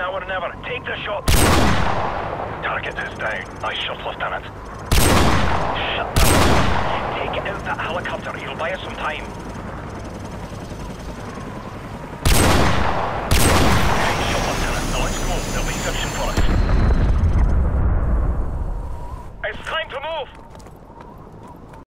now or never. Take the shot. Target is down. Nice shot, Lieutenant. Shut down. Take out that helicopter. You'll buy us some time. Shot, Lieutenant. Now let's go. They'll be searching for us. It's time to move!